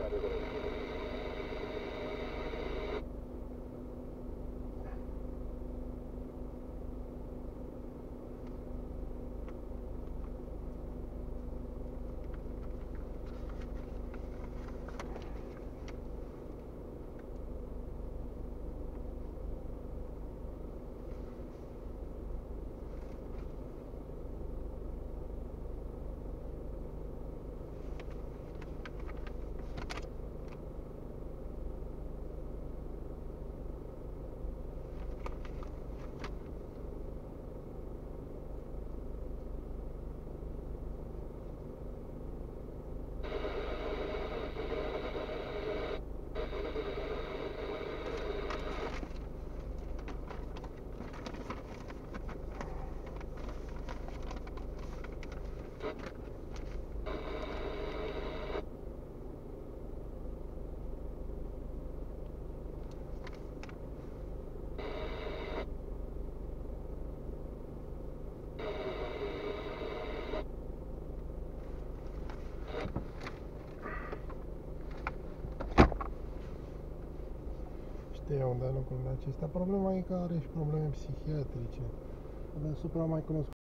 better than unde ai locurile acestea. Problema e că are și probleme psihiatrice. Deasupra mai cunoscut